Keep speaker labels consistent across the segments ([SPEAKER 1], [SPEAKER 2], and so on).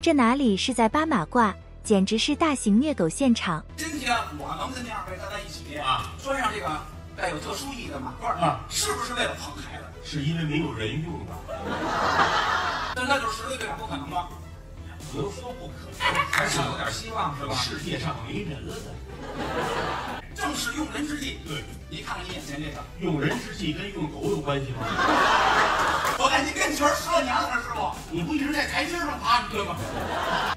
[SPEAKER 1] 这哪里是在扒马褂，简直是大型虐狗现场。
[SPEAKER 2] 今天我能跟您二位站在一起
[SPEAKER 3] 啊，
[SPEAKER 2] 穿上这个带有特殊意义的马褂
[SPEAKER 3] 啊，
[SPEAKER 2] 是不是为了捧孩子？
[SPEAKER 3] 是因为没有人用的，
[SPEAKER 2] 那那就是实力对长不可能吗？
[SPEAKER 3] 不能说不可能，
[SPEAKER 2] 还是有点希望是吧？
[SPEAKER 3] 世界上没人了呢。
[SPEAKER 2] 正是用人之际。
[SPEAKER 3] 对，
[SPEAKER 2] 你看看你眼前这个，
[SPEAKER 3] 用人之际跟用狗有关系吗？
[SPEAKER 2] 我看你跟角儿十多年了，师傅。
[SPEAKER 3] 你不一直在台阶上趴着吗？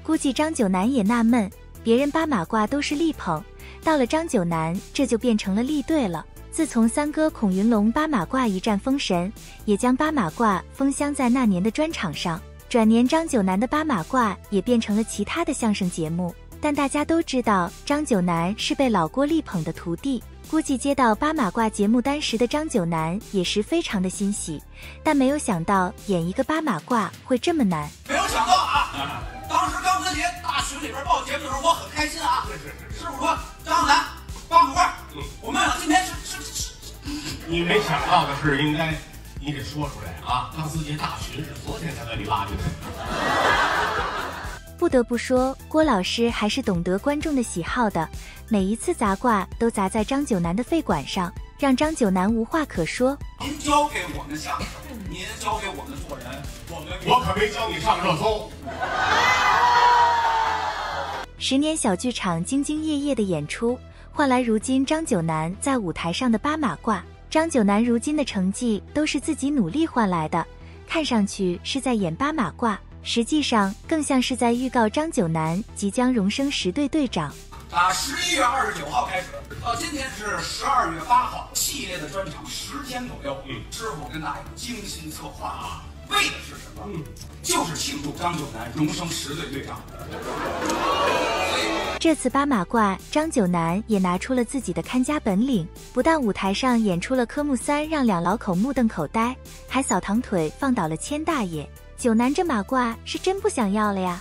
[SPEAKER 1] 估计张九南也纳闷，别人扒马褂都是力捧，到了张九南这就变成了力对了。自从三哥孔云龙扒马褂一战封神，也将扒马褂封箱在那年的专场上。转年张九南的扒马褂也变成了其他的相声节目。但大家都知道张九南是被老郭力捧的徒弟，估计接到八马褂节目单时的张九南也是非常的欣喜，但没有想到演一个八马褂会这么难。
[SPEAKER 2] 没有想到啊！当时张子杰大群里边报节目的时候，我很开心啊。
[SPEAKER 3] 是是是，
[SPEAKER 2] 师傅说张南八马褂，我们俩今天是是是。
[SPEAKER 3] 你没想到的是，应该你得说出来啊！钢丝节大群是昨天才把你拉进来的。
[SPEAKER 1] 不得不说，郭老师还是懂得观众的喜好的，每一次砸挂都砸在张九南的肺管上，让张九南无话可说。
[SPEAKER 2] 您教给我们相声，您教给我们做人，我们
[SPEAKER 3] 我可没教你上热搜。
[SPEAKER 1] 十年小剧场兢兢业业的演出，换来如今张九南在舞台上的八马褂。张九南如今的成绩都是自己努力换来的，看上去是在演八马褂。实际上更像是在预告张九南即将荣升十队队长。
[SPEAKER 2] 啊，十一月二十九号开始，到今天是十二月八号，系列的专场十天左右。
[SPEAKER 3] 嗯，
[SPEAKER 2] 师傅跟大爷精心策划啊，为的是什么？
[SPEAKER 3] 嗯，
[SPEAKER 2] 就是庆祝张九南荣升十队队长。
[SPEAKER 1] 这次扒马褂，张九南也拿出了自己的看家本领，不但舞台上演出了科目三，让两老口目瞪口呆，还扫堂腿放倒了千大爷。九南这马褂是真不想要了呀！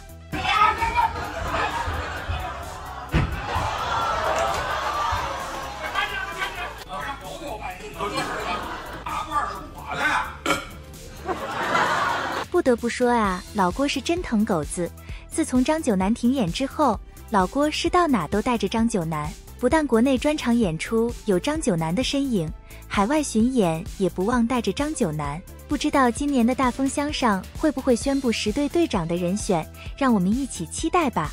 [SPEAKER 1] 不得不说啊，老郭是真疼狗子。自从张九南停演之后，老郭是到哪都带着张九南，不但国内专场演出有张九南的身影，海外巡演也不忘带着张九南。不知道今年的大风箱上会不会宣布十队队长的人选，让我们一起期待吧。